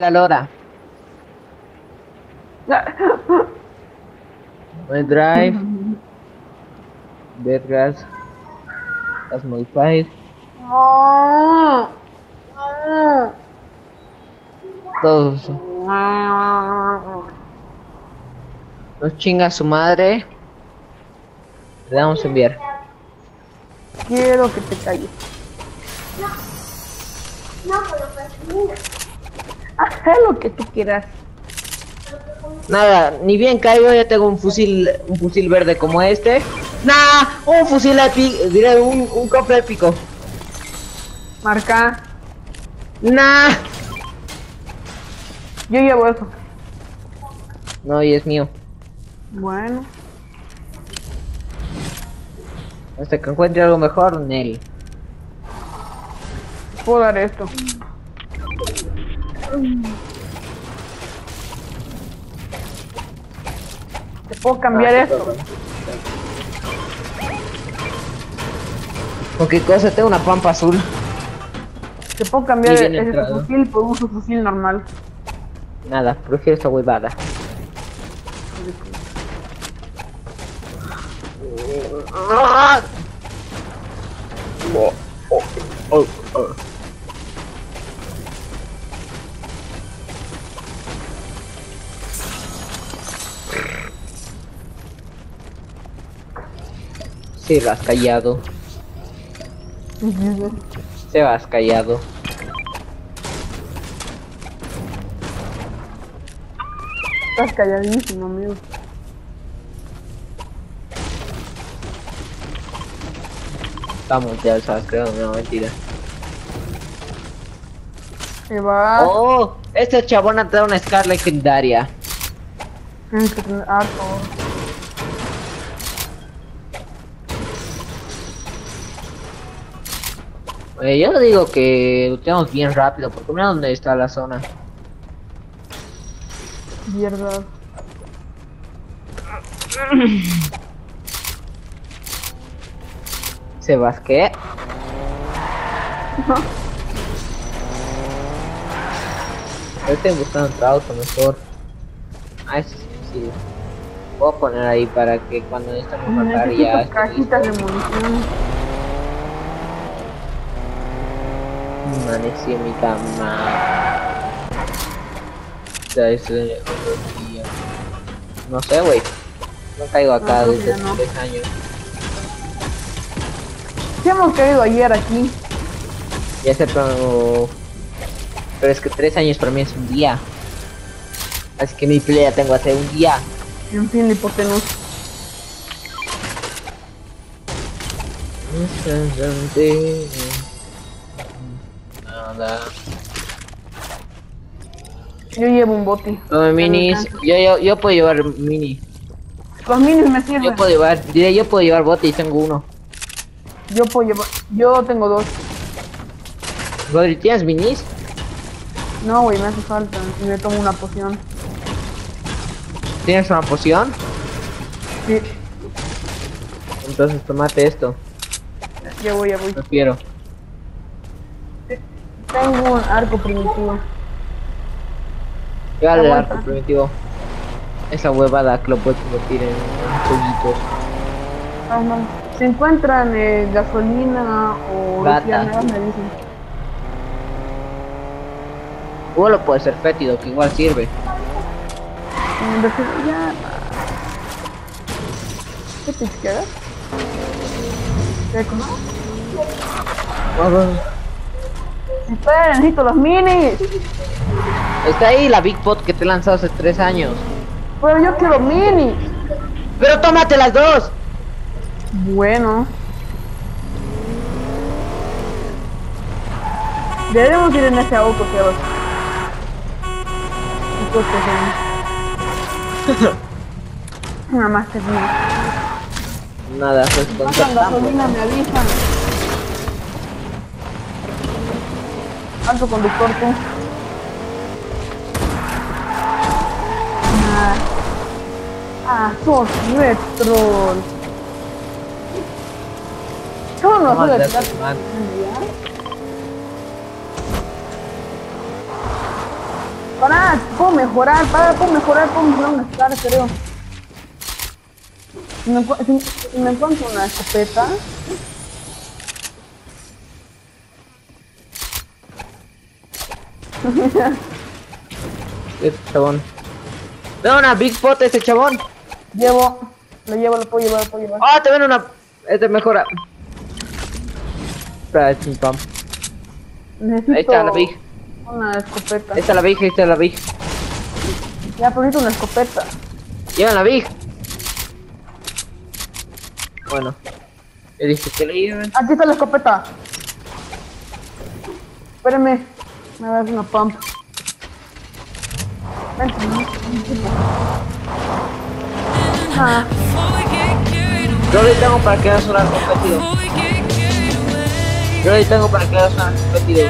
la lora. My drive. Bedgrass. As modified. Todos. Nos chinga su madre. Le damos a enviar. Quiero que te calles. No, pero Haz lo que tú quieras. Nada, ni bien caigo, ya tengo un fusil, un fusil verde como este. Nah, un fusil épico, diré un, un cofre épico. Marca. Nah. Yo llevo eso. No, y es mío. Bueno. Hasta que encuentre algo mejor, Nel. Puedo dar esto. Te puedo cambiar Ah, esto. ¿Con qué cosa? Tengo una pampa azul. Te puedo cambiar bien ese entrado. fusil por un fusil normal. Nada, prefiero esta huevada. Sí, vas callado. Se vas callado. Estás calladísimo, amigo. Vamos, ya sabes, creo, no, mentira. Te vas. Oh, este chabón te da una Scar legendaria. Tienes que Eh, yo digo que lo tenemos bien rápido, porque mira dónde está la zona. Verdad. Sebas, ¿qué? Yo estoy buscando otro auto mejor. Ah, ese sí, sí. Puedo poner ahí para que cuando necesitamos matar ya Necesito esté cajitas de munición. listo. Amanecí en mi cama. Ya es día. No sé, güey. No caigo acá No, desde ya no. tres años. Sí hemos caído ayer aquí. Ya sé, pero... Pero es que tres años para mí es un día. Así que mi pelea tengo hace un día. En fin, hipotenusa. Nada. Yo llevo un boti. Tome minis. Yo, yo, yo puedo llevar mini. Los minis me sirven. Yo puedo llevar, diré, yo puedo llevar bote y tengo uno. Yo puedo llevar. Yo tengo dos. Rodri, ¿tienes minis? No, güey, me hace falta. Y me tomo una poción. ¿Tienes una poción? Sí, Entonces tomate esto. ya voy, ya voy. Prefiero. Tengo un arco primitivo. Llegale el arco primitivo. Esa huevada que lo puedes convertir en pollitos. Ah, no. Si encuentran eh, gasolina o luciérnagas, me dicen. O lo puede ser fétido, que igual sirve. Mm, Ya. ¿Qué te? ¿Qué cosa? Espera, necesito los minis. Está ahí la Big Pot que te he lanzado hace tres años. Pero yo quiero minis. ¡Pero tómate las dos! Bueno. Debemos ir en ese auto, Sebas. Nada más bien. Nada, pues Pasan gasolina, me avisan. Alto conductor, tú. Ah, sos retro. ¿Cómo no Vamos a puedo estar? mejorar, para, puedo mejorar, puedo mejorar una creo. Si me, encu- si- si me encuentro una escopeta, Este chabón. Veo una Big Pot ese chabón. llevo, lo llevo, lo puedo llevar, lo puedo llevar. Ah, te ven una. Este mejora. Espera, es un pam. Necesito Ahí está la Big. una escopeta. Ahí está la Big, ahí está la Big. Ya, pero necesito una escopeta. Llevan la Big. Bueno. Le dije que le lleven. Aquí está la escopeta. Espérenme. Me dar una pump. Vente. Ah, Yo le tengo para que hagas un arco competido. Yo le tengo para que hagas un arco competido.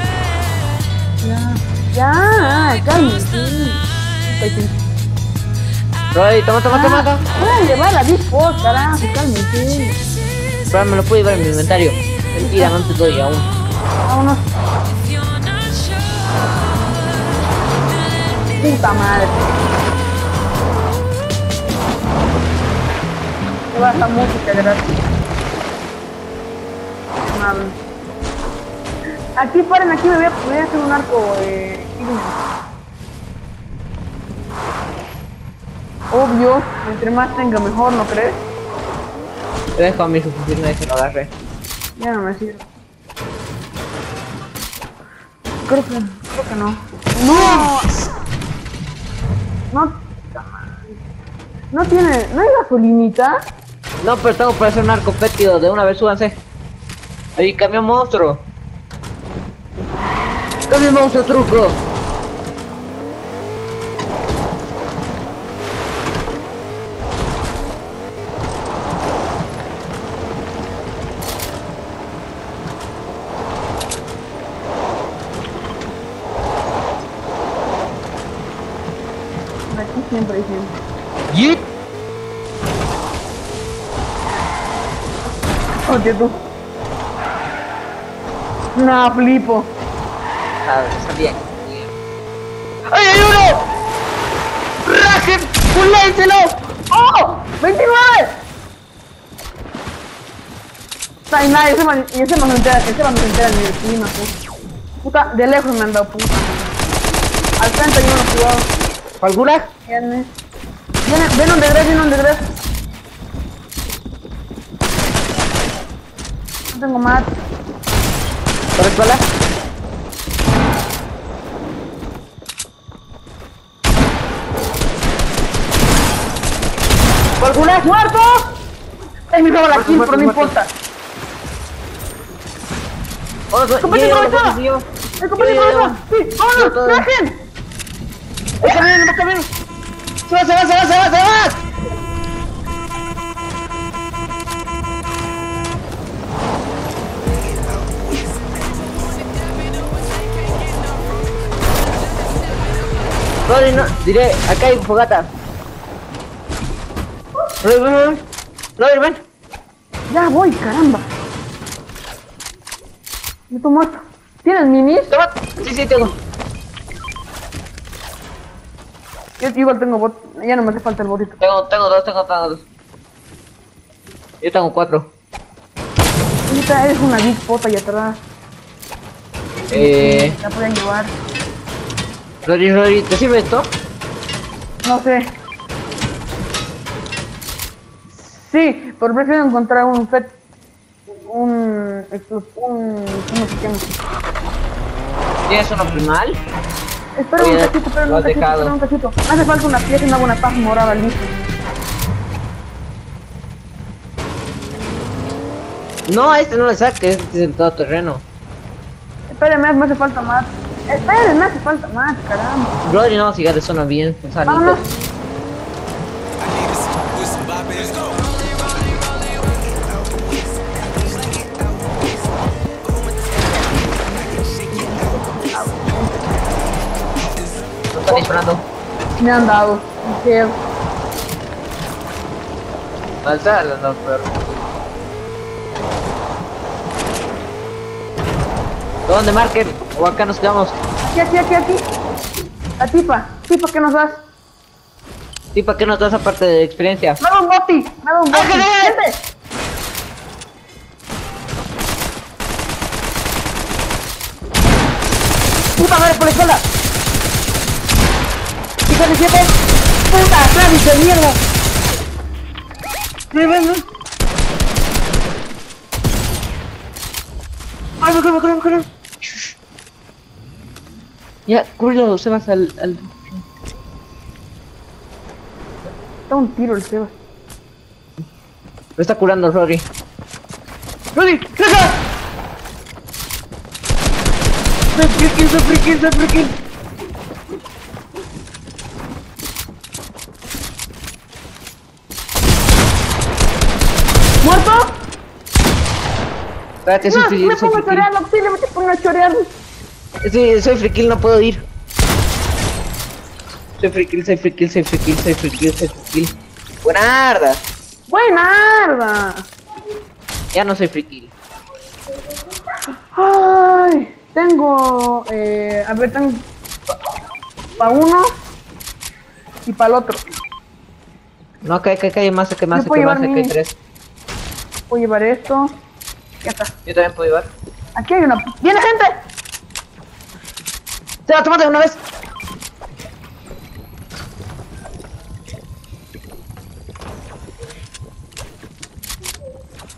ya, cálmate. Roy, toma, toma, toma, toma. Voy a llevar la Four, carajo, cálmate. Espera, me lo puedo llevar en mi inventario. Mentira, no te doy aún. Vámonos. Puta madre. Lleva esta música gratis. Madre. Aquí paren, aquí me voy a, me voy a hacer un arco eh, ígneo. Obvio, entre más tenga mejor, ¿no crees? Te dejo a mi fusil, no se lo agarré. Ya no me sirve. Creo que, creo que no. ¡No! No. No tiene. ¿No hay gasolinita? No, pero tengo para hacer un arco competido. De una vez súbanse. Ahí, cambio monstruo. Cambio monstruo truco. Tú. No, flipo. Ah, está bien. ¡Ay, hay uno! ¡Rajen! ¡Pulénselo! ¡Oh! ¡29! Ay, nada, ese man, y ese man se entera, ese man se entera ni del clima, pues. Puta, de lejos me han dado puta. Al frente hay uno, cuidado. ¿Cuál gulag? Viene. Viene, ven donde gres, ven donde. Tengo más. ¿Cuál es bala? ¿Cuál gulag? ¡Muerto! Es mi robo la kill, pero no importa. ¡Compañero. ¡El compañero! ¡Sí! ¡Vámonos! ¡Dejen! ¡Está bien, está bien! ¡Se va, se va, se va, se va, se va! Rodri, no, diré, acá hay fogata. Rodri, ven, ven, ven. Rodri, ven. Ya voy, caramba. Me estoy muerto. ¿Tienes minis? Toma. Sí, sí, tengo. Yo igual tengo bot. Ya no me hace falta el botito. Tengo, tengo dos, tengo, tengo dos. Yo tengo cuatro. Ahorita eres una big pota y atrás. Eh, La pueden llevar. Rodri, Rodri, ¿te sirve esto? No sé. Sí, pero prefiero encontrar un fet. Un. un. uno pequeño. ¿Tienes uno primal? Espera un cachito, espera un cachito, espera un cachito. Hace falta una pieza y una buena paz morada, listo. No, a este no le saques, este es el todoterreno. Espérenme, me hace falta más. Esperen, me hace falta más, caramba. Rodri no, siga de zona bien, sanito. Vámonos. No están disparando. Me han dado. Qué Alzala, no, perro. ¿Dónde marquen? O acá nos quedamos. Aquí, aquí, aquí, aquí. A tipa, tipa, ¿qué nos das? ¿Y para qué nos das aparte de experiencia? Me da un boti, me da un boti. ¡Ángel! Gente. Puta madre por la espalda. Hija de siete. Puta, Travis de mierda. ¡Ven, ven, ven! ¡Ay, me corro, me corro, me corro! Ya, cúbrelo, Sebas, al... al... Da un tiro el Seba. Lo está curando Rory. ¡Rory! ¡Raja! ¡Se freaking, se freaking, se freaking! ¿Muerto? Espérate, No, me pongo a chorear, auxilio, me pongo a chorear. Sí, soy friki, no puedo ir. Soy friki, soy friki, soy friki, soy friki, soy friki. Buenarda. Buenarda. Ya no soy friki. Ay, tengo, eh, a ver, tengo para uno y para el otro. No, que que que hay más, que más, puedo que más, que hay tres. Voy a llevar esto. Ya está. Yo también puedo llevar. Aquí hay una. ¡Viene gente! ¡Se va, tómate una vez!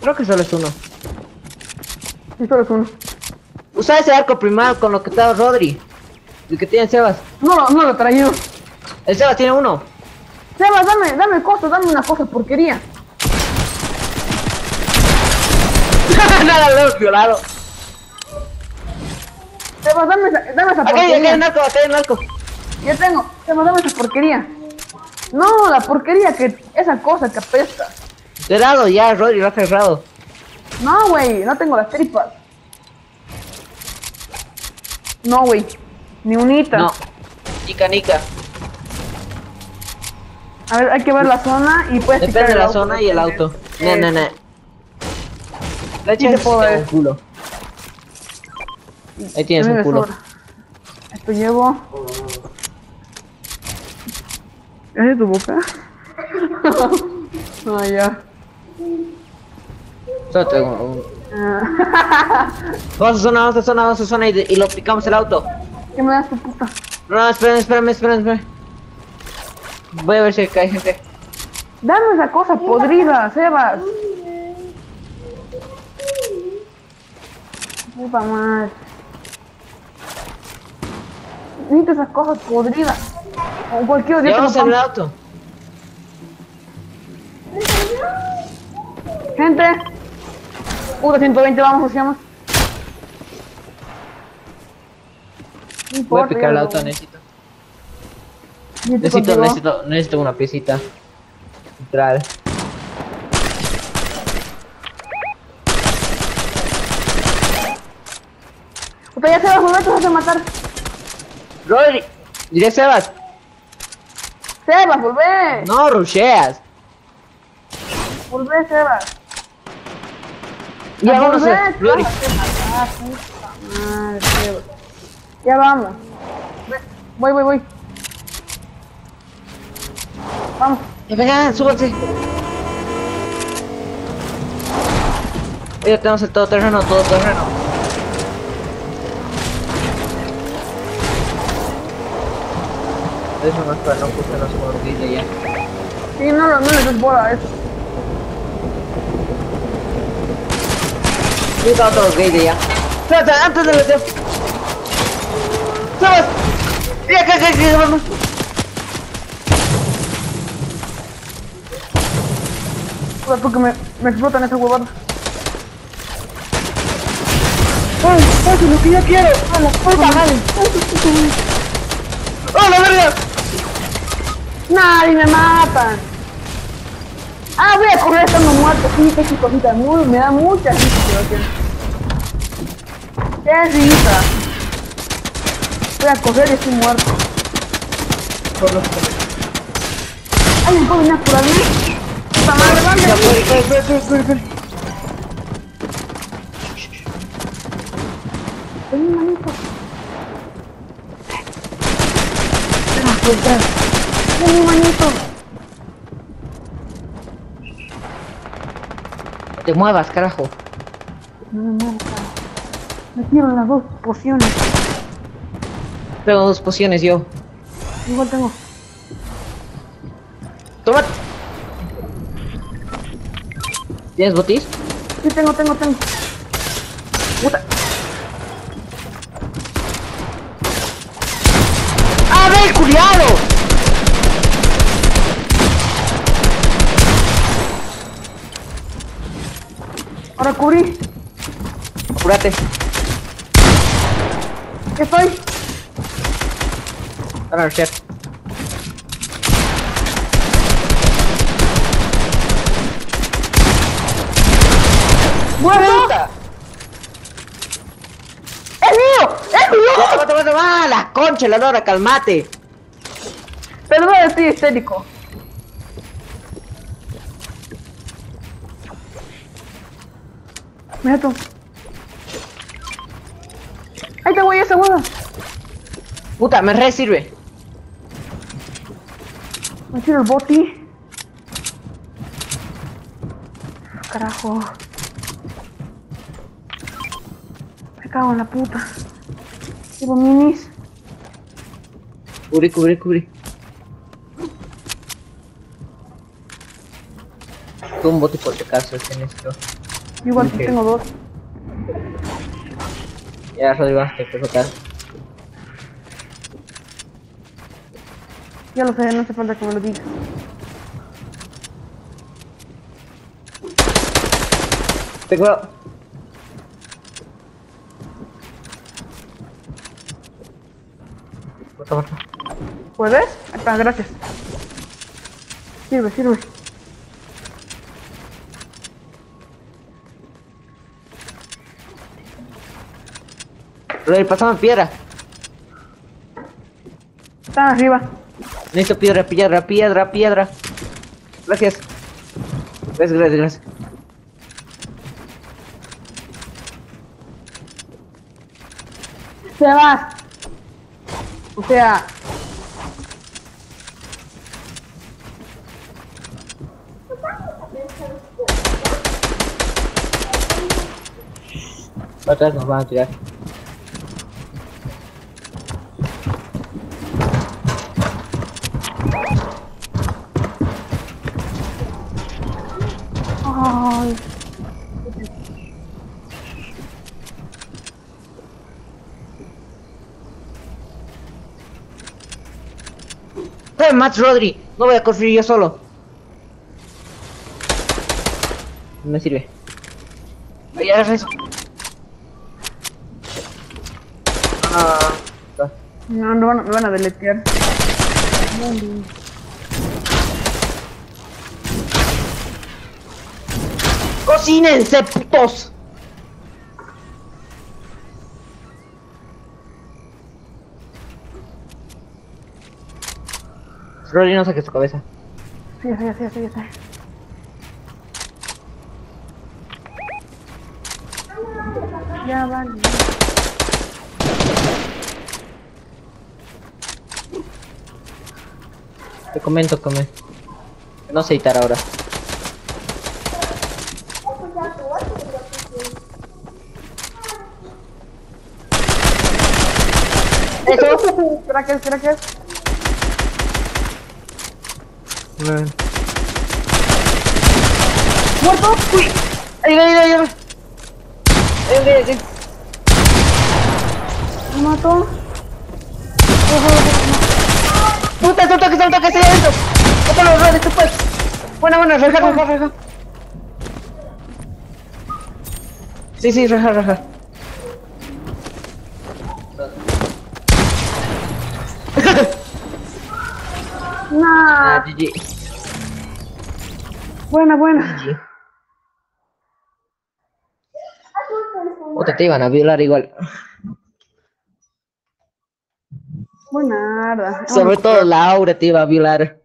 Creo que solo es uno. Sí, solo es uno. Usa ese arco primero con lo que te da Rodri. El que tiene Sebas. No, lo- no lo he traído. El Sebas tiene uno. Sebas, dame, dame cosas, dame una cosa porquería. Nada, lo hemos violado. Sebas, dame esa, dame esa hay, acá hay porquería. un arco, acá hay un arco. Ya tengo. Sebas, dame esa porquería. No, la porquería que. Esa cosa que apesta. Dado ya, Rodri, lo has cerrado. No, güey, no tengo las tripas. No, güey. Ni unita. No. Nica, nica. A ver, hay que ver la zona y puedes Depende de el la auto, zona y el auto. No, no, no. La ver. un culo. Ahí tienes un culo. sobra. Esto llevo. ¿Es de tu boca? ah, ya. Solo tengo un... Ah, Vamos a zona, vamos a zona, vamos a zona y, lo picamos el auto. ¿Qué me das tu puta? No, espérame, espérame, espérame, espérame. Voy a ver si hay gente. Dame esa cosa podrida, Sebas. Puta madre. Necesito esas cosas podridas. O cualquier que vamos no en el pam- auto. Gente. Puta 120, vamos, hacíamos. No Voy a picar el auto, necesito. Necesito, necesito, necesito una piecita. Central. Puta, ya Sebas, volvete, vas a matar. Rodri, diré Sebas. Sebas, volvé. No rusheas. Volvé, Sebas. Ya vamos a Rodri. Ya vamos. Voy, voy, voy. Vamos. Ya venga, súbanse. Ya tenemos el todoterreno, todoterreno. Eso no es para no como dice ya. Sí, no, no, no le des bola a eso. Todos gays de ya. Espérate, antes de meter. ¡Sabes! ¡Ya, ya, ya, ya, vamos! Puta, porque me, me explotan esas huevadas. ¡Ay, eso es lo que yo quiero! ¡A la puta madre! ¡Oh, la verga! ¡Nadie me matan! Ah, voy a correr estando muerto. Sí, qué chicosita. Muy, me da mucha risa. Qué risa. Voy a correr y estoy muerto. ¿Alguien puede venir a curarme? Ya, ¿dónde? corre, corre, corre, corre, corre. ¡De mi manito! Te muevas, carajo. No me muevo, cara. Me quiero las dos pociones. Tengo dos pociones yo. Igual tengo. Toma. ¿Tienes botis? Sí, tengo, tengo, tengo. Puta. ¡A ver, culiado! Cubrí. Apúrate. ¿Qué estoy? Van a rushear. ¡Muerto! ¡Es mío! ¡Es mío! toma, toma, toma, la concha, la lora, calmate. Perdón, estoy histérico. Mira tú. Ahí te voy esa hueá. Puta, me re sirve. Me tiro el boti. Carajo. Me cago en la puta. Llevo minis. Cubrí, cubrí, cubrí. Un bote por si acaso es en esto. Yo igual Ok. sí tengo dos. Ya, Rodrigo, te puedo. Ya lo sé, no hace falta que me lo digas. Porfa, porfa. ¿Puedes? Ahí está, gracias. Sirve, sirve. Rodrigo, pasame piedra. Están arriba. Necesito piedra, piedra, piedra, piedra. Gracias. Gracias, gracias, gracias. Se vas. O sea. Atrás nos van a tirar. Max Rodri! No voy a construir yo solo. No me sirve. Eso. Ah. No, no van, me van a deletear. ¡Cocínense, putos! Rodri, no saques tu cabeza. Sí, ya sé, ya sé, ya vale. Te comento, come. No sé editar ahora. Eso. ¿Será que es? ¿Será que es? ¡Muerto! ¡Uy! ¡Ahí, ahí, ahí! ahí. Ahí, ahí, ahí. ¿Me mató? ¡Puta, son toques, son toques! ¡Ahí adentro! ¡Ótalo, Rodri, tú puedes! Buena, buena, reja, reja, reja. Sí, sí, reja, reja. GG. Buena, buena. GG. Puta, te iban a violar igual. Buena. Sobre todo Laura te iba a violar.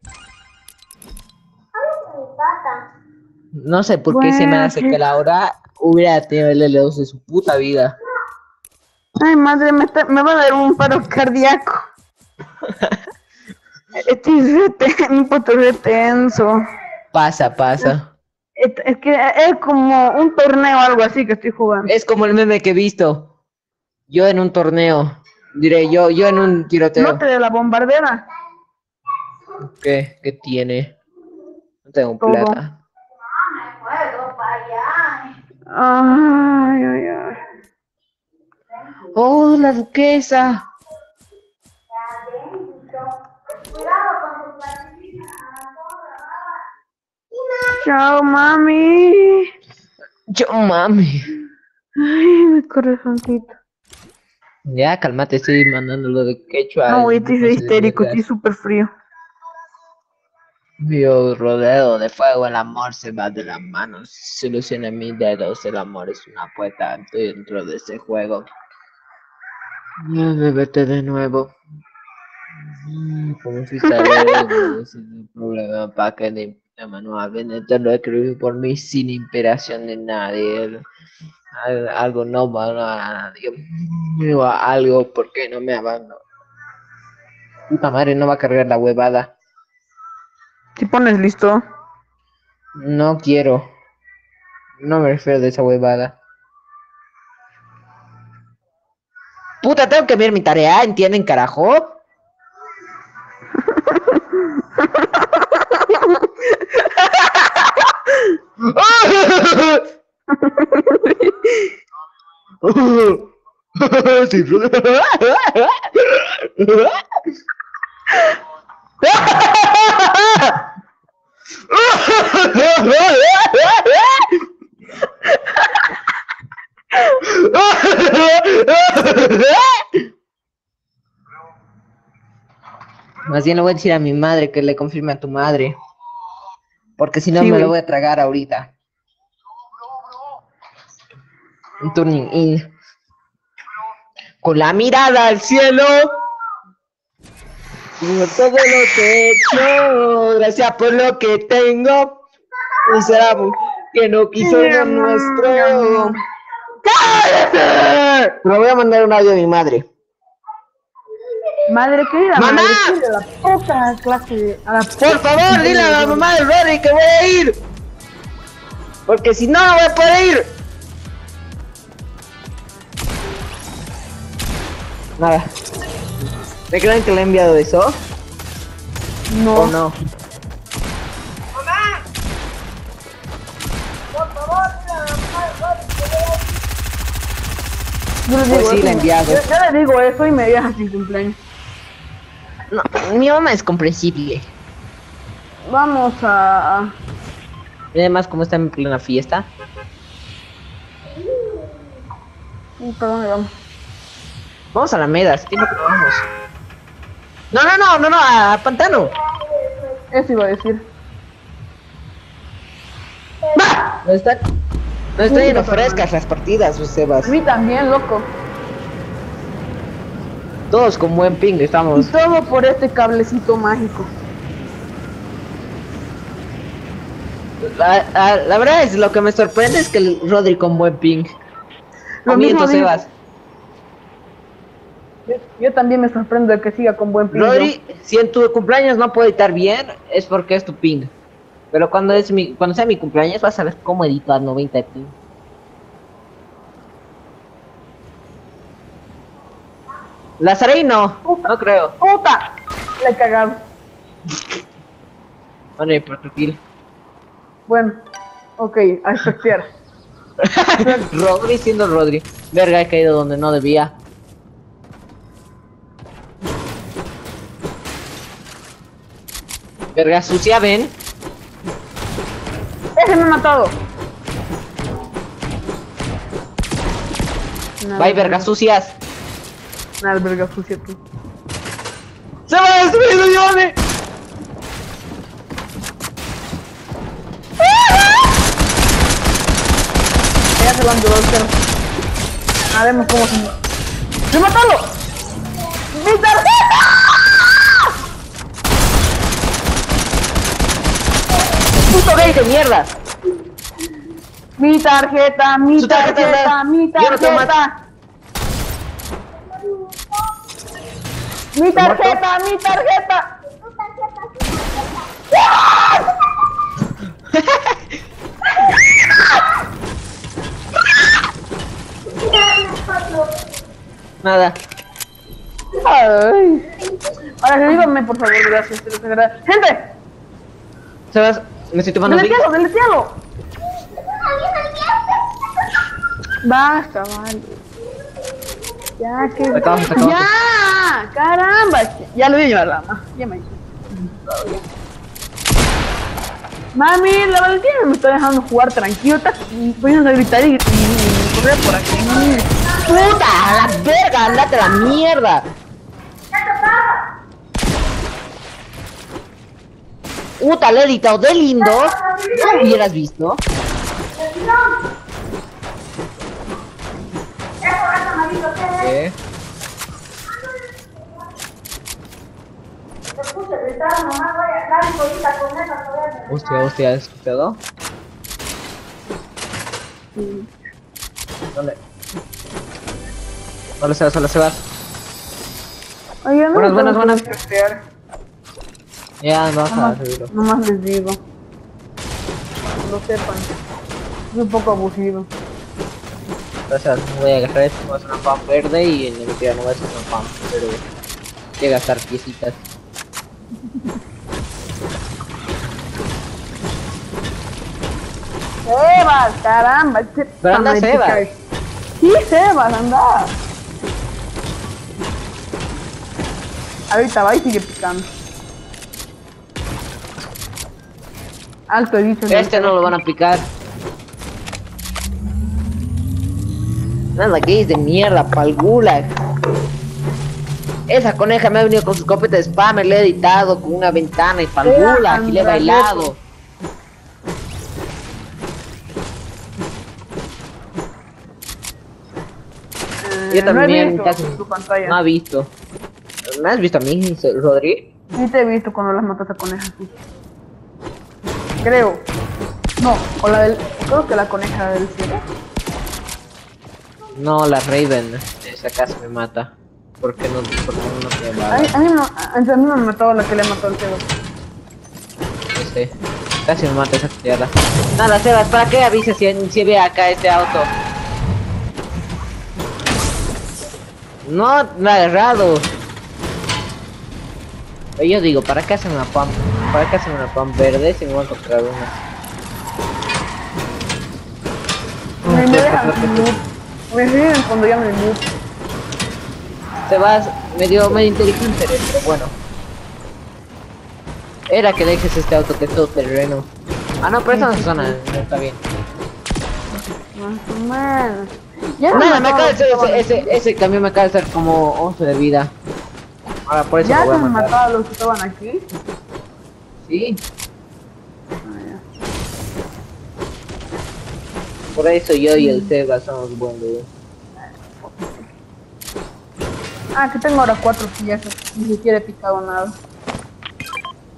No sé por qué se me hace que Laura hubiera tenido el L2 de su puta vida. Ay, madre, me, está- me va a dar un paro cardíaco. Este es re ten- un puto re tenso. Pasa, pasa. Es, es que es como un torneo o algo así que estoy jugando. Es como el meme que he visto. Yo en un torneo. Diré, yo, yo en un tiroteo. ¿No te de la bombardera? ¿Qué? ¿Qué tiene? No tengo Todo. plata. Ay, ay, ay. ¡Oh, la duquesa! Chao, mami. Yo, mami. Ay, mi corazoncito. Ya, cálmate, estoy mandando lo de quechua. No, güey, estoy histérico, estoy súper frío. Yo rodeo de fuego, el amor se va de las manos. Soluciona mis dedos, el amor es una puerta dentro de ese juego. Ya, bebete de nuevo. Mm, Como si saliera sin problema para que ni la manual Benedetto lo escribí por mí sin inspiración de nadie. Al- Algo no va a nadie. Digo, algo porque no me abandono. Puta madre, no va a cargar la huevada. Si pones listo. No quiero. No me refiero de esa huevada. Puta, tengo que ver mi tarea, ¿entienden, carajo? Sí, Más bien le voy a decir a mi madre que le confirme a tu madre. Porque si no Sí, me lo voy a tragar ahorita. Un turning in. Con la mirada al cielo. Por todo lo que he hecho. Gracias por lo que tengo. Miserable. Que no quiso lo amor, nuestro. ¡Cállate! Pero voy a mandar un audio a mi madre. Madre querida, ¡Mamá! madre querida, la puta clase de... A la Por favor, dile a la mamá de Rory que voy a ir. Porque si no, no voy a poder ir. Nada. ¿Me creen que le he enviado eso? No, ¿O no? yo le Pues digo sí, eso, la he enviado. Yo, yo le digo eso y me deja sin cumpleaños. No, mi mamá es comprensible. Vamos a... Y además, como está en plena fiesta. Perdón, vamos. Vamos a la Medas, tiempo que no vamos. No, no, no, no, no, a Pantano. Eso iba a decir. No están, no están yendo frescas las partidas, Sebas. A mí también, loco. Todos con buen ping Y estamos. todo por este cablecito mágico. La, la- la verdad es lo que me sorprende es que el Rodri con buen ping. Lo mismo. Sebas. Yo, yo también me sorprendo de que siga con buen pingo. Rodri, si en tu cumpleaños no puedo editar bien, es porque es tu ping. Pero cuando es mi, cuando sea mi cumpleaños vas a ver cómo edito a 90 de ping. Lazarey no, no creo. ¡Puta! Le he cagado. Bueno, y por tu kill. Bueno, ok, a expectar. Rodri siendo Rodri. Verga, he caído donde no debía. Verga sucia, ven. ¡Ese me ha matado! Bye, vergas sucias. Nada, verga sucia tú. ¡Se va a destruir, ayúdame! Ya se lo han durado, pero... A ver, cómo se... ¡Me matalo! ¡Mi tarjeta! ¡Puto gay de mierda! Mi tarjeta, mi tarjeta, tarjeta, Mi tarjeta, mi tarjeta. Tu tarjeta, tarjeta. Nada. Ay. Ahora ayúdame, por favor, gracias. ¡Gente! Sebas. Me estoy tomando. ¡Deletealo, deletealo! Basta, vale. Ya, que. ¡Ya! ¡Caramba! Ya lo voy a llevar, Rama. Ya me Mami, la Valentina me está dejando jugar tranquilo. Está poniendo a gritar y, y, y correr por aquí. ¡Puta! ¡A la verga! ¡Andate a la mierda! Puta, le he editado de lindo. ¿No hubieras visto? ¿Qué? Hostia, hostia, ¿has escuchado? ¿Dónde? ¿Dónde se va? ¿Dónde se va? Oye, no Buenas, buenas, buenas. Ya, a Nomás, subirlo. nomás les digo. Lo sepan. Es un poco abusivo. Gracias, no voy a agarrar esto, voy a hacer una pan verde y en el que no voy a hacer una pan, pero voy a gastar piecitas. Sebas, caramba. Pero anda Sebas. picar. Sí, Sebas, anda. Ahorita va y sigue picando. Alto dicho. Este no lo van a aplicar. Nada que es de mierda, pa'l gulag. Esa coneja me ha venido con su copeta de spam, le he editado con una ventana y pa'l gulag y le he bailado. Eh, Yo también no he visto casi tu pantalla. no ha visto. ¿Me has visto a mí, Rodri? Sí te he visto cuando las matas a conejas, sí. Creo. No, o la del... Creo que la coneja del cielo. No, la Raven, esa casi me mata. ¿Por qué no, por qué no A va? a mí, no, a, mí me mató la que le mató al cielo. No sé. Casi me mata esa tierra. Nada, Sebas, ¿para qué avisas si, si ve acá este auto? No, me ha agarrado. Yo digo, ¿para qué hacen una pump? ¿Para qué hacen una pump verde si me van a encontrar una? Me, me dejan. Me siguen cuando ya me loot. Sebas, medio, medio inteligente, pero bueno. Era que dejes este auto que es todo terreno. Ah, no, pero esa no es zona, no está bien. Menos. Ya Nada, me acaba de hacer ese, ese, ese camión me acaba de hacer como 11 de vida. Ahora por eso Ya se voy matar. a los que estaban aquí. Sí, por eso yo y el Seba somos buenos. Ah, que tengo ahora cuatro piezas. Ni siquiera he picado nada.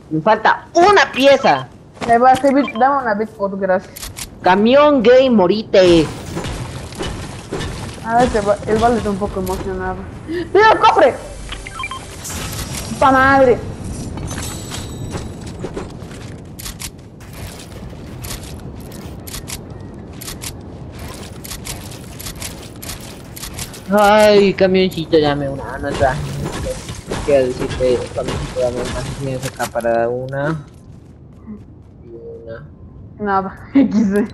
Me falta una pieza. Le va a servir. Dame una bit por gracias. Camión gay, morite. A ver, el vale está un poco emocionado. ¡Mira el cofre! ¡Pa madre! Ay, camioncito, dame una. No está. Quiero decirte, camioncito, dame más tienes acá para una. Y una. Nada, XD.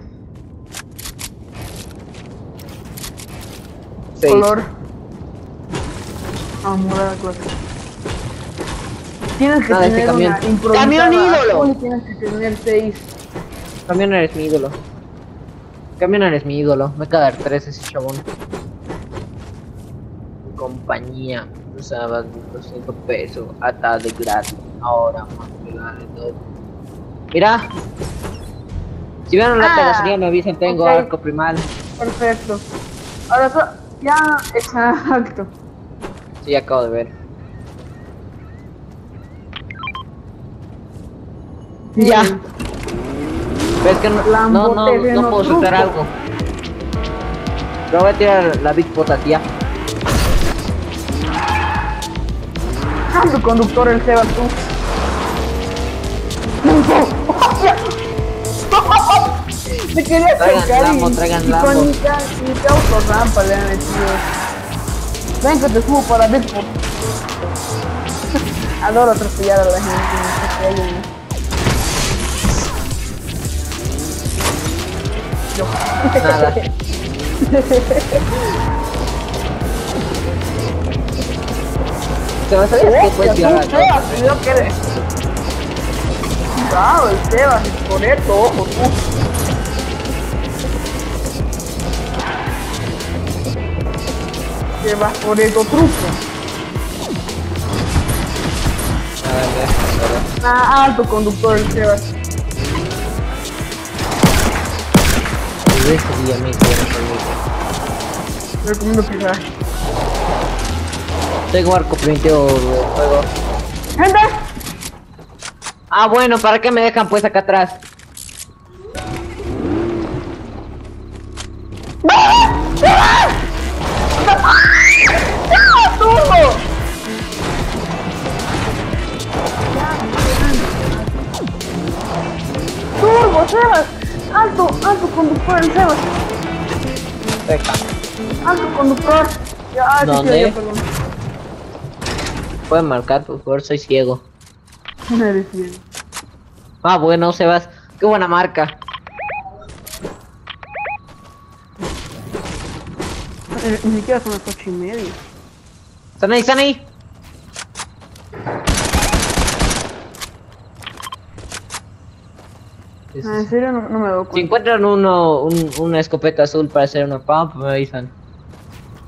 Seis. Color. Ah, morada clase. Tienes que Nada, este tener camión. una improvisada ¡Camión ídolo! Tienes que tener seis. Camión eres mi ídolo. Camión eres mi ídolo. Me acaba de dar tres ese chabón. Compañía usaba 200 pesos. Hasta de gratis. Ahora más de todo. Mira. Si vieron la Ah, me avisan, tengo ok. arco primal. Perfecto. Ahora so- ya, exacto. Sí, acabo de ver. Sí. Ya. Pero es que no, no, no, no puedo soltar truco. algo. Pero voy a tirar la Big Pot tía. Ah, tu conductor, el Seba, tú. Me quería acercar y, y con mi, ca- mi auto rampa le han metido. Ven que te subo para Bigfoot. Adoro atropellar a la gente. no sé qué hay. Nada. ¿Te vas a ver que puedes Hostia, llegar tú, a Sebas, cuidado que eres. Cuidado, el Sebas, por esto, ojo, tú. Sebas, por esto, truco. Ah, alto conductor, el Sebas. Ese día me hicieron conmigo. Recomiendo pisar. Tengo arco primitivo de juego. ¡Gente! Ah, bueno, ¿para qué me dejan pues acá atrás? ¡Turbo! ¡Turbo, Sebas! ¡Alto, alto conductor, el Sebas! ¡Alto conductor! Ya, ah, sí, perdón. Pueden marcar, por favor, soy ciego. No eres bien. Ah, bueno, Sebas. Qué buena marca. Eh, Ni siquiera son las ocho y media. ¿Están ahí? ¿Están ahí? Ah, en serio no, no me doy Si cuenta. encuentran uno, un, una escopeta azul para hacer una pump, me avisan.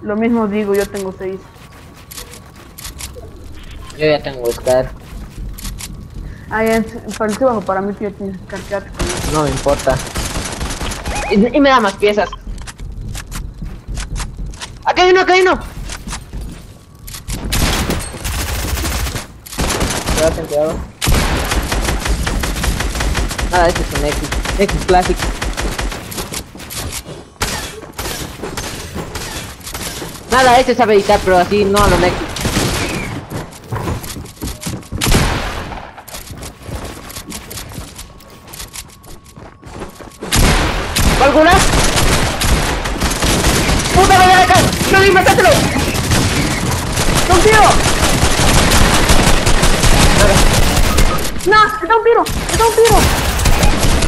Lo mismo digo, yo tengo seis. Yo ya tengo Scar. Ah, es- para el trabajo, para mí ya tienes con eso. No me importa. Y, y me da más piezas. ¡Acá hay uno! ¡Acá hay uno! Cuidado, cuidado. Nada, este es un X. X Classic. Nada, este sabe editar, pero así no a lo Nexus. ¿Alguna? ¡Puta madre acá! ¡No, matátelo! ¡Un tiro! ¡No! ¡Está ¡Está un tiro!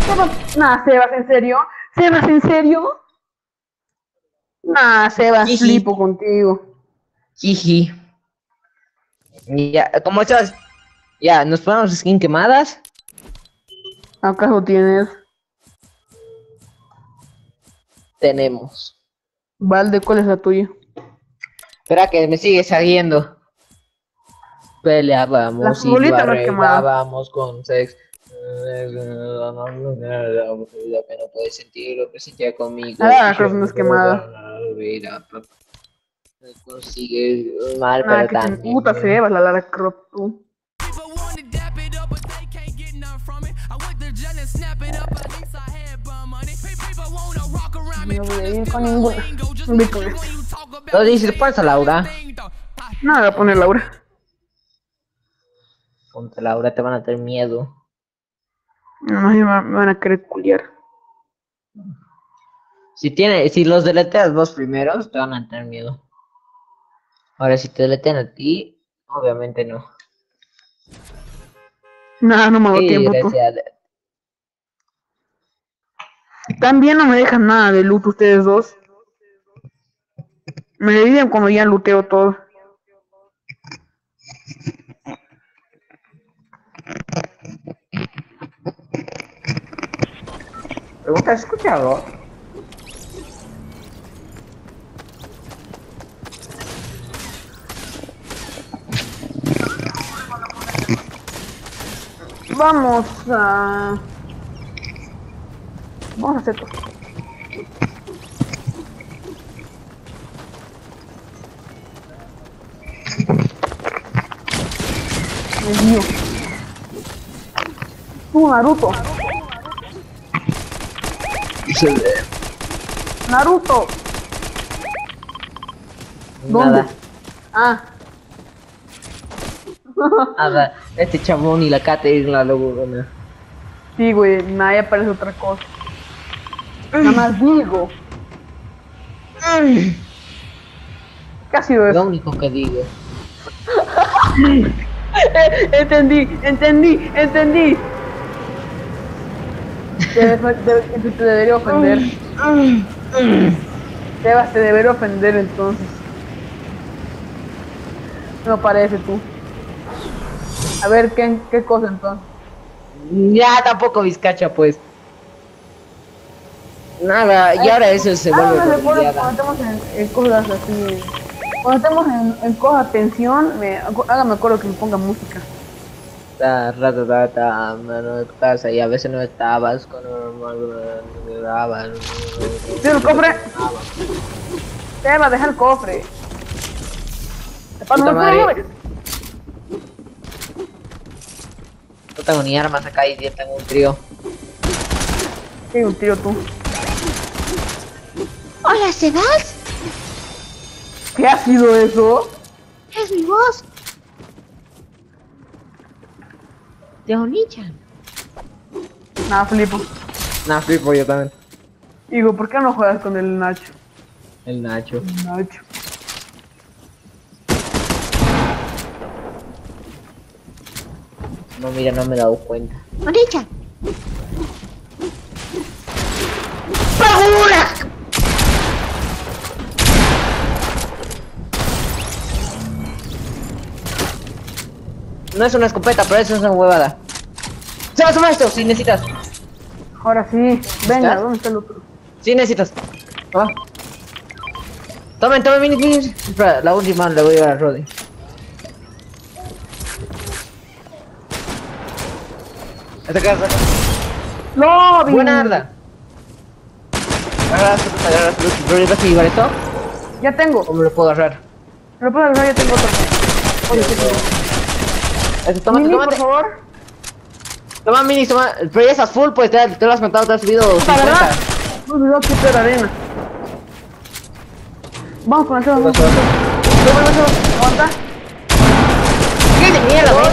Sebas. Nah, Sebas, ¿en serio? ¿Sebas, en serio? Nah, Sebas, Jiji. flipo contigo. Jiji. Ya, ¿cómo estás? Ya, ¿nos ponemos skin quemadas? ¿Acaso tienes? Tenemos. Valde, ¿cuál es la tuya? Espera que me sigue saliendo. Peleábamos y con sex. Lo que no puedes sentir lo que sentía conmigo. Ah, es quemada. Mira, papá. Consigue mal, Nah, pero también. puta Sebas, la Lara Croft, tú. No voy a ir con ninguna. about Lo dice, pones a Laura. Ah, Nada, poner Laura. Ponte Laura, te van a tener miedo. No, me van a querer culiar. Si tiene, si los deleteas vos primeros, te van a tener miedo. Ahora, si te deletean a ti, obviamente no. Nada, no me hago Sí, tiempo, gracias. También no me dejan nada de loot ustedes dos. Me dividen cuando ya looteo todo. Pregunta, ¿has escuchado? Vamos a... Vamos a hacer. Dios Naruto. Naruto. ¿Dónde? Nada, Ah, nada. Este chabón y la Kate es la logona. sí, güey. Nadie parece otra cosa. Nada más digo. ¿Qué ha sido Lo único que digo. Eh, entendí, entendí, entendí. Te, te- te debería ofender. Sebas, te debería ofender entonces. No parece tú. A ver, ¿qué, qué cosa entonces? Ya tampoco Vizcacha, pues. Nada, y ahora eso se Ah, vuelve no cuando estemos en, en cosas así. Cuando estemos en, en cosas atención, me, hágame acuerdo que me ponga música. Ta, rata, ta, ta, mano casa y a veces no estabas con no grabas. ¿Tienes el cofre? Seba, deja el cofre. No. No tengo ni armas acá y ya tengo un trío. Sí, un tiro tú. Hola, Sebas. ¿Qué ha sido eso? Es mi voz. De Onichan. Nada, flipo. Nah, flipo yo también. Digo, ¿por qué no juegas con el Nacho? El Nacho. Nacho. No, mira, no me he dado cuenta. Onichan. No es una escopeta, pero eso es una huevada. Se va a esto, si necesitas. Ahora sí. Venga. ¿dónde está el otro? Si necesitas. Va. Tomen, tomen, mini, mini. Espera, la última le voy a dar a Roddy. Esta casa. ¡Lobby! Buena arda. Agarra, agarra, Roddy, ¿vas a llevar esto? Ya tengo. ¿O me lo puedo agarrar? Lo puedo agarrar, ya tengo otro. Oye, ¿qué Este, tómate, Mini, por tómate. favor. Toma, mini, toma. Pero ya estás full, pues te, te lo has matado, te has subido 50. verdad. No arena. Vamos con el vamos con el. Aguanta. ¿Qué de mierda, güey?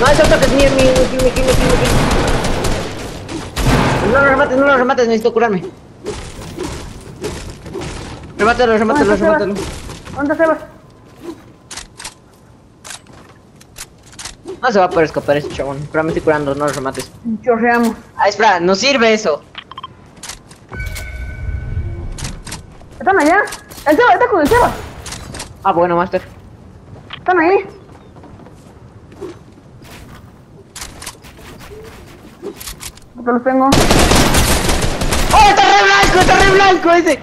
No, es otro que es mío, mío, mío, mío, mío, mío. No lo remates, no lo remates, necesito curarme. Remátalo, remátalo, remátalo. ¿Dónde está Sebas? No se va a poder escapar ese chabón. Pero me estoy curando, no lo remates. Chorreamos. Ah, espera, no sirve eso. ¿Están allá? El Sebas, está con el Sebas. Ah, bueno, Master. Están ahí. Porque los tengo. ¡Oh, está re blanco, está re blanco ese!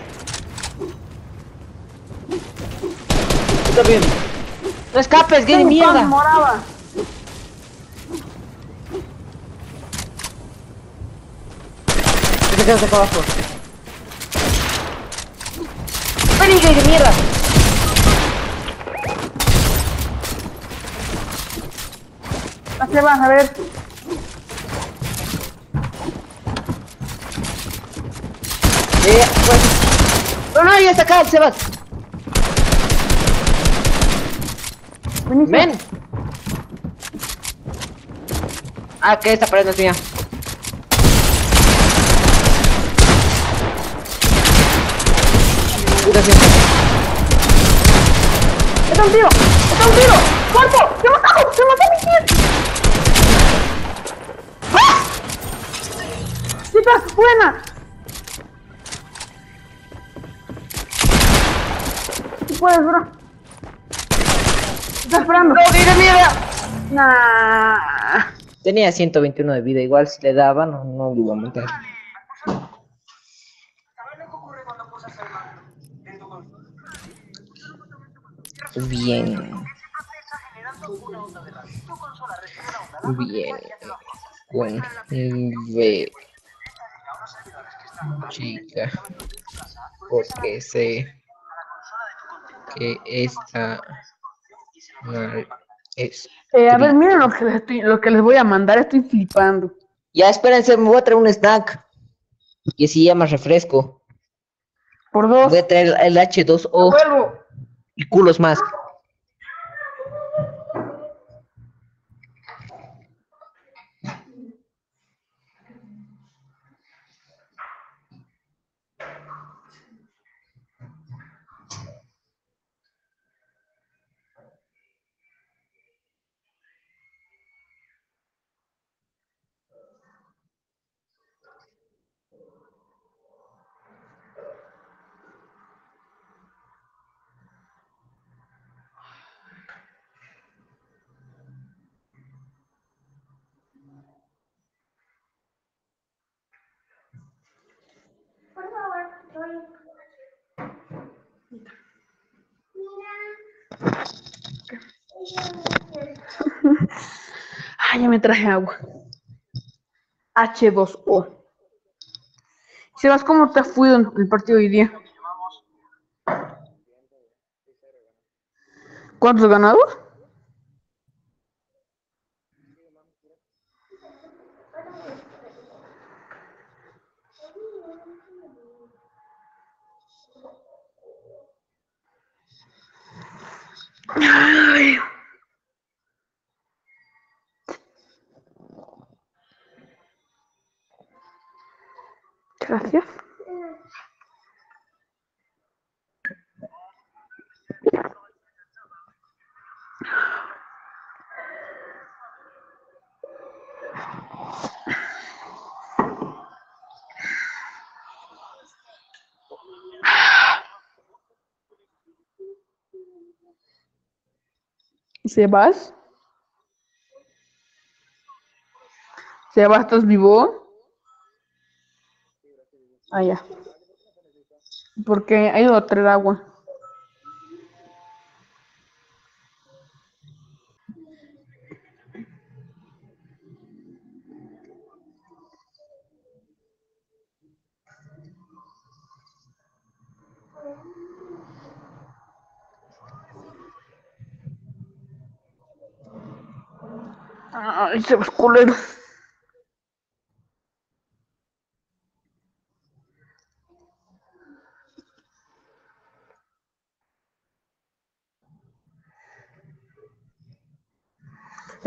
Está bien. No escapes, gay mierda. Te quedas acá abajo? ¡Vení, de mierda! Sebas, a ver. Eh, pues. No, no, ya está acá, Sebas. Ven. Ah, que esta pared no es Gracias. ¡Está un tiro! ¡Está un tiro! ¡Cuerpo! ¡Se mató! ¡Se mató mi tío! ¡Ah! ¡Chicas, buena! ¿Qué puedes, bro? ¿Qué estás esperando? ¡No, de mierda! Nah. Tenía 121 de vida, igual si le daba, no, no lo iba a matar. Bien. Bien. Bueno, ve. Chica. Porque sé que esta mal es. Eh, a ver, miren lo que, les estoy, lo que les voy a mandar. Estoy flipando. Ya, espérense, me voy a traer un snack. Y así llama refresco. Por dos. Voy a traer el H2O Vuelvo. Y culos más. Ah, ya me traje agua. H2O. Sebas, ¿cómo te ha fue en el partido hoy día? ¿Cuántos ganados? Ay. Gracias. Sebas. Sebas, ¿estás vivo? Ah, ya. Porque ha ido a traer agua. Ay, Sebas, culero.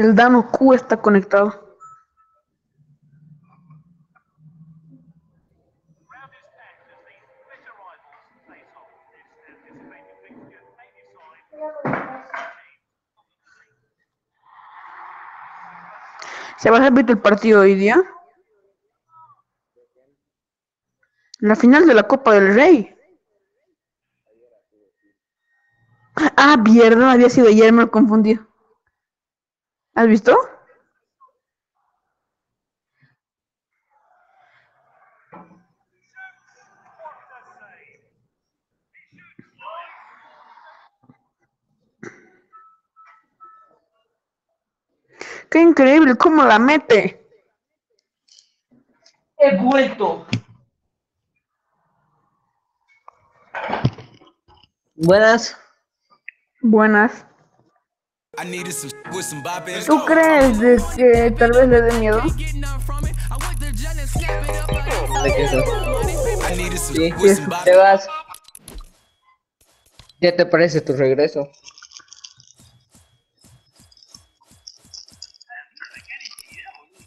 El Dano Q está conectado. ¿Se va a repetir el partido hoy día? La final de la Copa del Rey. Ah, mierda, había sido ayer, me lo confundí. ¿Has visto? ¡Qué increíble! ¿Cómo la mete? He vuelto. Buenas. Buenas. ¿Tú crees de que tal vez le dé miedo? Sí, with some bop te vas. ¿Qué te parece tu regreso?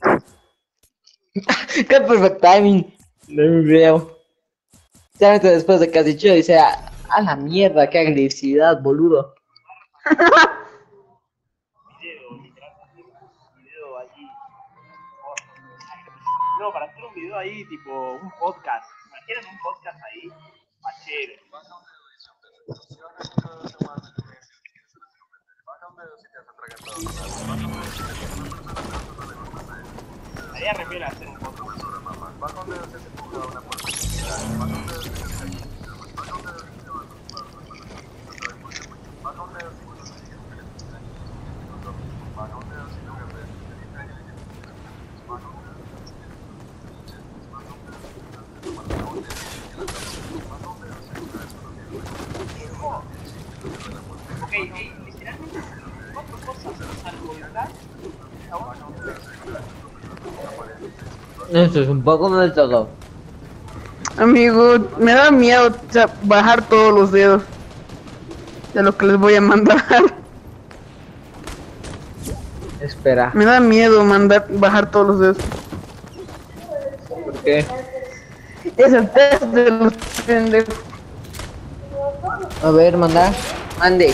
Qué perfect timing. No me veo. Solamente después de que has dicho, dice, a, a la mierda, qué agresividad, boludo. video ahí, tipo un podcast. Imaginen un podcast ahí, machero. Haría repela hacer un podcast. Hey, literalmente cuatro cosas salvo el gas. Eso es un poco del todo. Amigo, me da miedo bajar todos los dedos de lo que les voy a mandar. Espera, Me da miedo mandar bajar todos los dedos. ¿por qué? Es el test de los pendejos. A ver, mandar. Mande.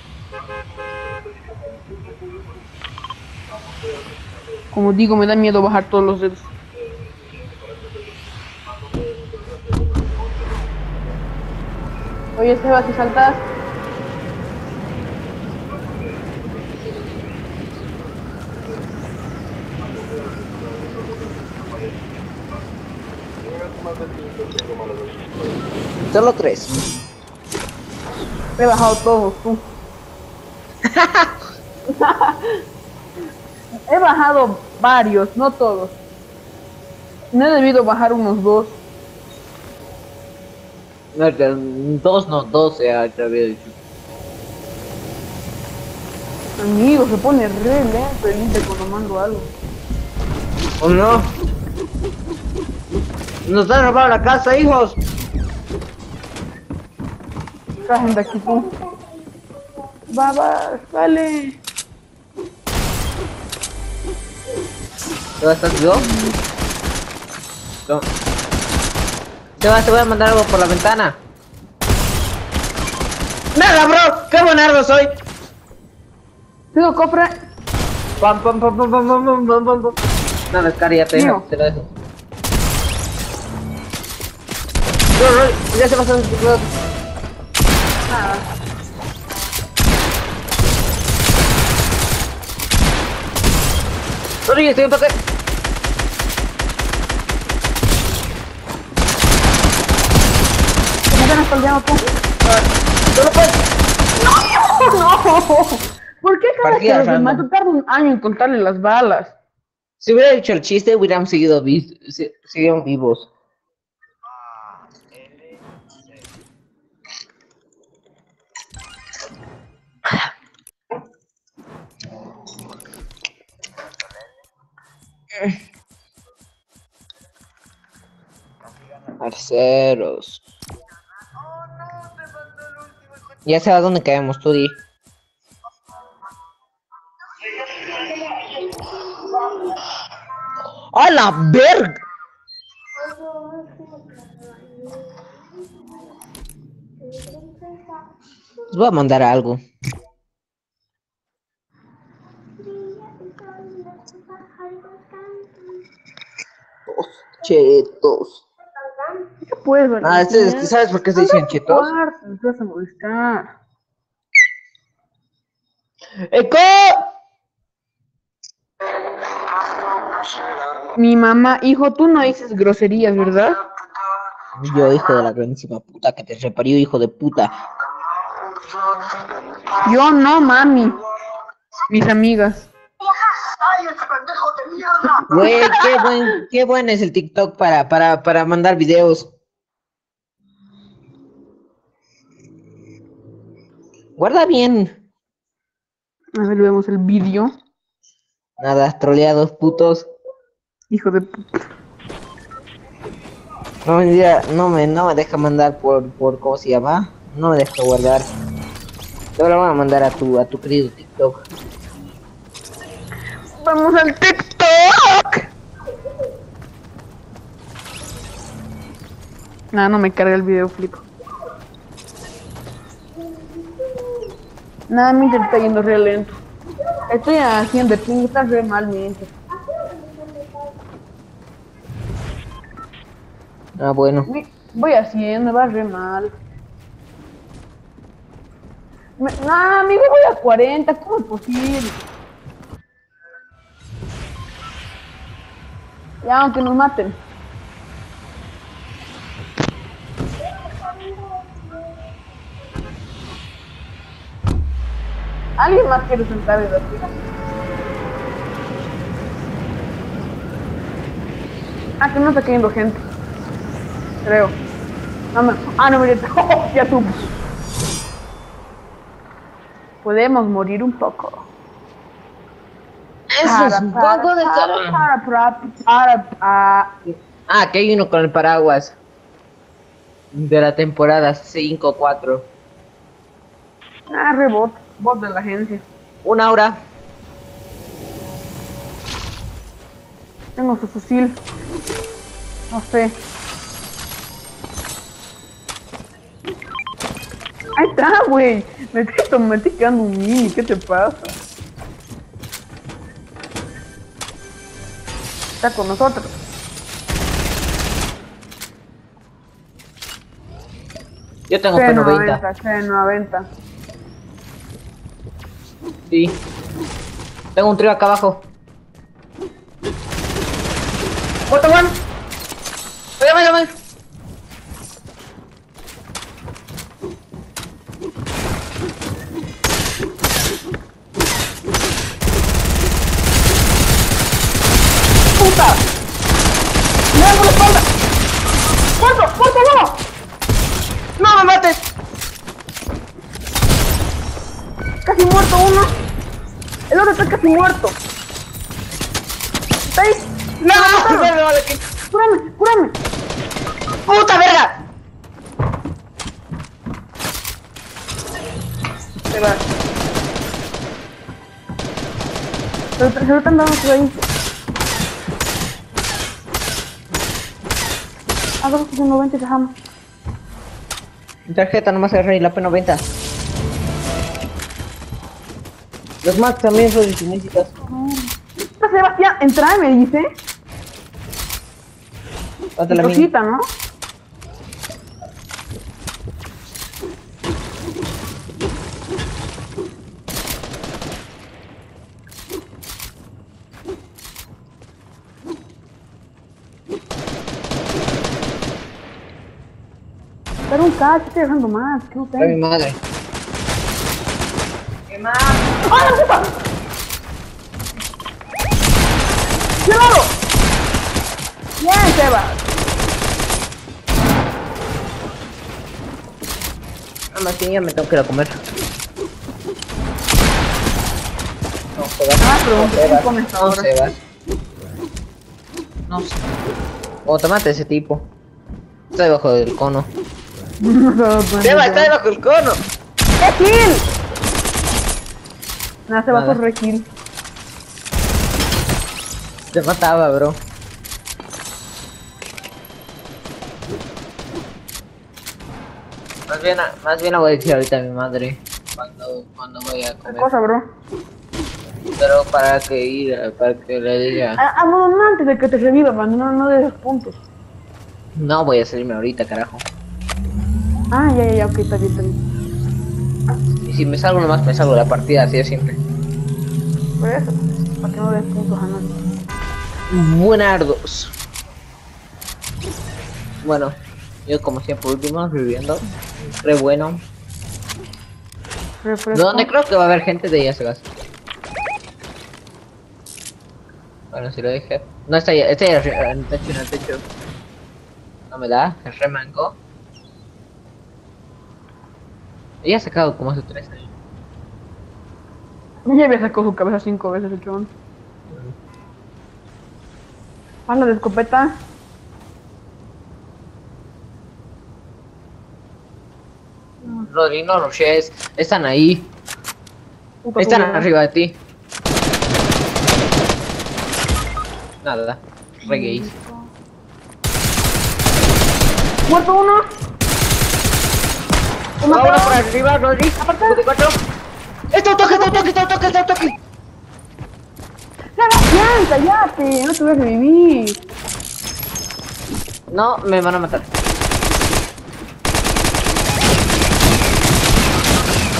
Como digo, me da miedo bajar todos los dedos. Oye, Seba, si saltas. Solo tres. He bajado todos, tú. He bajado varios, no todos. No he debido bajar unos dos. No, que dos no, ah, te había dicho. Amigo, se pone re lento el Inter cuando mando algo. ¿O no? Nos han robado la casa, hijos. Cajen de aquí tú. Va, va, sale. ¿Te vas a estar yo? No. Te vas, te voy a mandar algo por la ventana. ¡Nada, bro! ¡Qué buenardo soy! Tengo cofre. Pam, pam, pam, pam, pam, pam, pam, pam, pam, pam. No, Descari, ya te dejo, te lo dejo. No, no, ya se pasó patrulla, estoy en patrulla. Pues. No nos pum. No, no ¡No! ¿Por qué cada que los demás tardan un año en contarle las balas? Si hubiera hecho el chiste, hubieran seguido, vi vivos. Arceros. Ya a dónde caemos, tú di. ¡A la verga! Les voy a mandar algo. Chetos. ¿Qué puedes ver? Ah, este- ¿sabes por qué se dicen chetos? Vas a molestar. ¡Eco! Mi mamá, hijo, tú no dices groserías, ¿verdad? Yo, hijo de la grandísima puta que te reparió, hijo de puta. Yo no, mami. Mis amigas. Güey, qué buen, qué buen es el TikTok para, para, para mandar videos. Guarda bien. A ver, vemos el vídeo. Nada, troleados, putos. Hijo de puta. No, mira, no me, no me deja mandar por, por, ¿cómo se llama? No me deja guardar. Te lo voy a mandar a tu, a tu querido TikTok. Vamos al TikTok. Nah, no me carga el video, flipo. Nada, mi Inter está yendo re lento. Estoy haciendo ping, está re mal mi Inter. Ah, bueno. Voy- Voy haciendo, va re mal. Me- Nah, amigo, voy a 40, ¿cómo es posible? Ya, aunque nos maten. ¿Alguien más quiere sentar fila? Ah, que no está cayendo gente. Creo. No. Ah, no, mire. ya tú. Podemos morir un poco. Eso es un poco de para. Ah, que hay uno con el paraguas. De la temporada 5-4. Ah, rebot. Bot de la agencia. Una hora. Tengo su fusil. No sé. Ahí está, güey. Me estoy, me estoy quedando un mini. ¿Qué te pasa? Está con nosotros. Yo tengo P90. C90, C90. Sí. Tengo un trío acá abajo. Por ahí. A ver si se 90 y dejamos. Tarjeta nomás rey, la P90. Los Max también son. Esta Sebastián, entra, me dice. Cosita, ¿no? Un cacho, estoy dejando más, ¿qué mi madre. ¡Ah, la puta! Bien, Seba. Nada más que ya me tengo que ir a comer. No, Sebas. Ah, pero no, ¿qué Sebas. comes No, ahora? Sebas. No sé. O tomate ese tipo. Está debajo del cono. Sebas, está debajo del cono. ¡Qué kill! Nada, se va por rekill. Te mataba, bro. Más bien, más bien la voy a decir ahorita a mi madre. Cuando, cuando voy a ¿Qué comer. cosa, bro? Pero para que ir, para que le diga. Ah, ah, no, no, antes de que te reviva, man, no, no de esos puntos. No voy a salirme ahorita, carajo. Ah, ya, ya, ya, ok, está bien, está bien. Y si me salgo nomás, me salgo de la partida, así de siempre. Por eso, para que no des puntos a nadie. Buenardos. Bueno, yo como siempre último, viviendo. Re bueno. Refresco. ¿Dónde creo que va a haber gente de ellas gas? Bueno, si lo dije. No está ahí, está ahí en el techo, en el techo. No me da, es remango. Ella ha sacado como hace tres años. Ya había sacado su cabeza cinco veces el chabón. Habla de escopeta. Rodri, no rushes, están ahí, están arriba de ti. Nada, re gays. Muerto uno. Uno por arriba, Rodri. Aparte. 54. ¡Está un toque, está un toque, está un toque, está un toque! Sebastián, cállate, no te voy a revivir. No, me van a matar.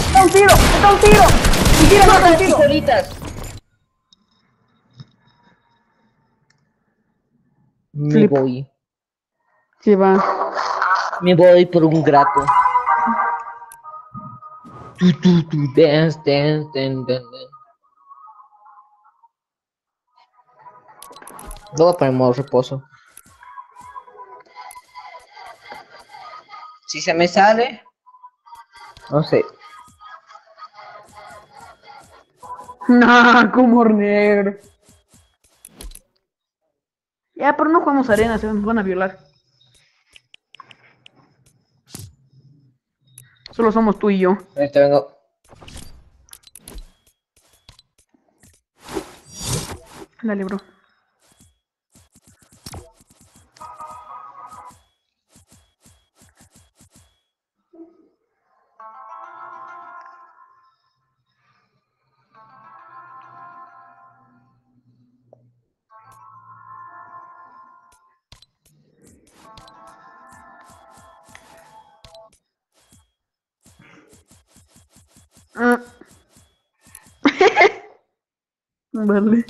Está un tiro, está un tiro. Un tiro, no, tiro. Pistolitas. Me Flip. voy. Sí, va. Me voy por un grato. Tu, tu, tu, dance, dance, dance, dance. Lo voy a poner en modo reposo. Si se me sale, no sé. Nah, como negro. Ya, pero no jugamos arena, se nos van a violar. Solo somos tú y yo. Ahorita vengo. Dale, bro. Vale.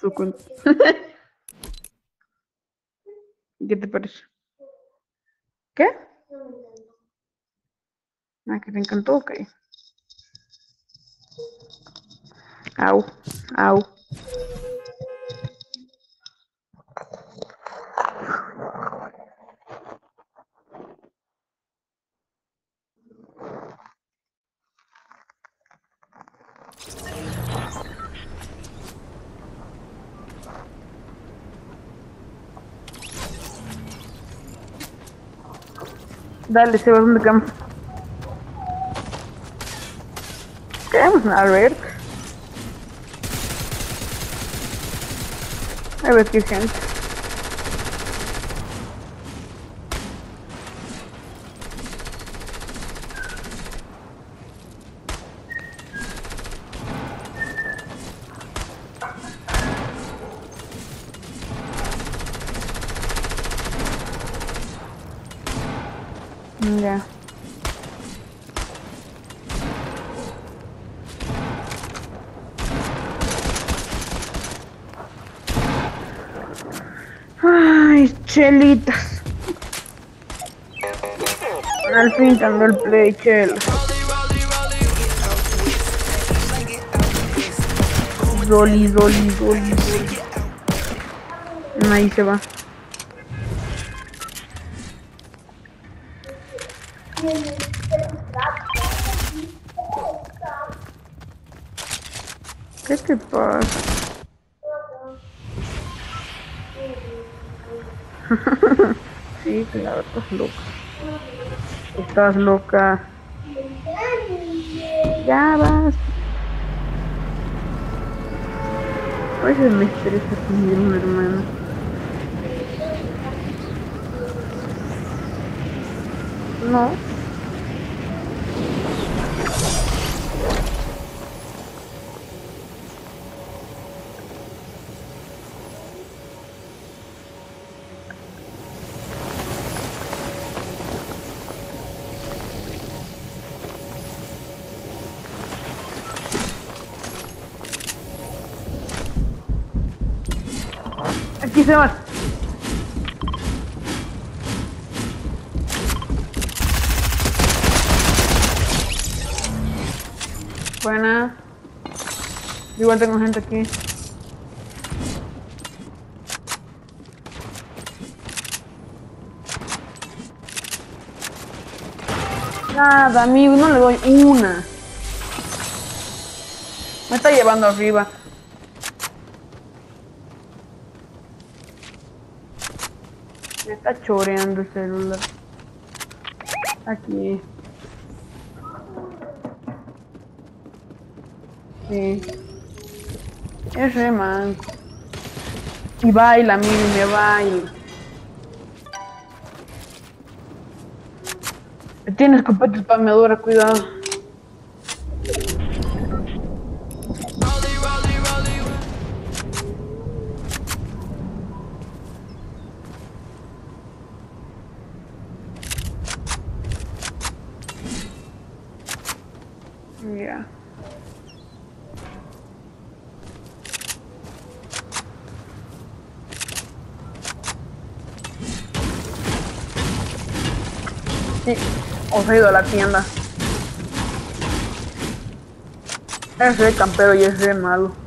Su cuenta. ¿Qué te parece? ¿Qué? Ah, que te encantó, ok. Dale, Sebas, ¿dónde quedamos? Quedamos en Albert. A ver qué gente. Ya. Ay, chelitas. Al fin cambió el play, chel. Rolly, rolly, rolly, rolly. Ahí se va. Estás loca. Estás loca. Ya vas. A veces me estresa tener una hermana. No. Buena. Igual tengo gente aquí. Nada, amigo, no le doy una. Me está llevando arriba. Choreando el celular. Aquí. Sí. Es re. Y baila, mire, me baila. Tiene escopeta spameadora, cuidado. Os he ido a la tienda. Es re campero y es re malo.